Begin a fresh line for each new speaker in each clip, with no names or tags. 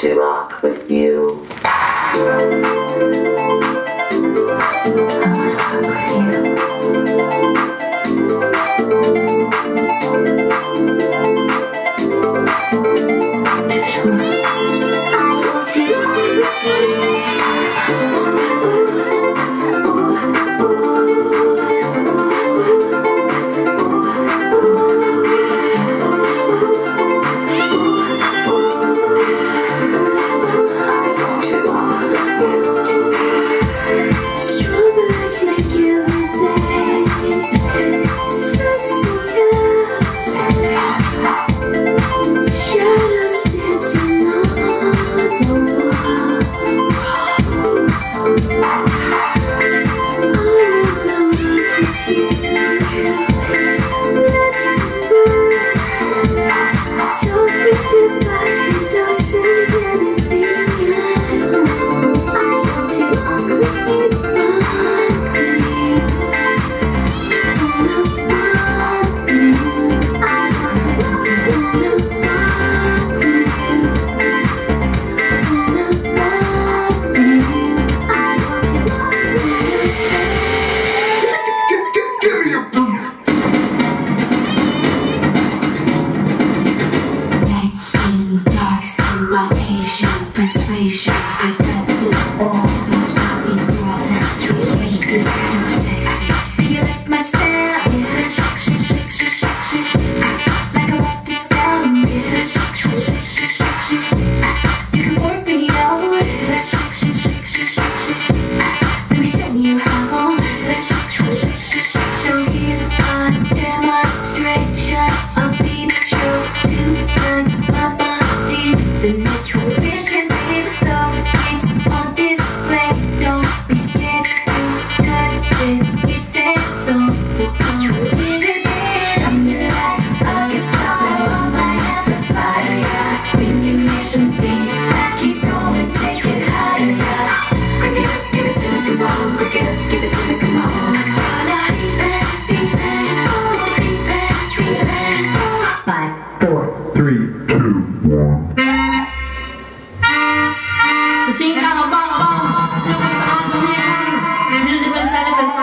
to walk with you.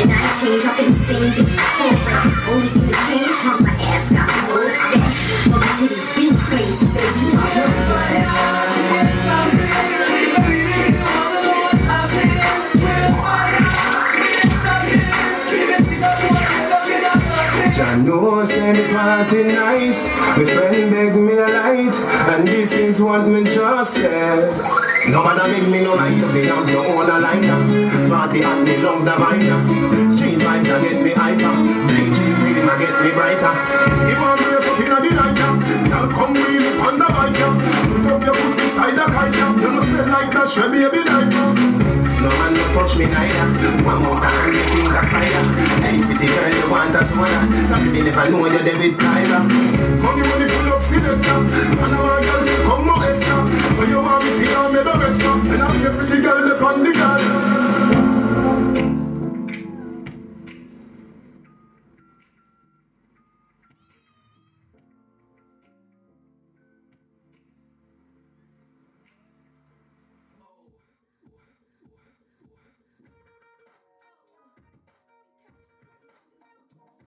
And I change up in the same bitch for rap. Only thing to change how my ass got moved back. But my titties feel crazy.
know say the party nice. My friend beg me a light. And this is what me just said. No man a make me no light. If you have your own a lighter. Party and me love the minor Street vibes a get me hyper. BG feeling a get me brighter. If I'm dressed up in a the lighter Y'all come with me on the bike Put up your foot beside the kite You know spread like that shred baby touch me neither One more time, your finger slider Hey, pretty girl, you want a one Some me never know you're David Tyler Money, money, pull up, see the top I know a girl, so come more extra When you want me, feel me the rest up And I'll be a pretty girl,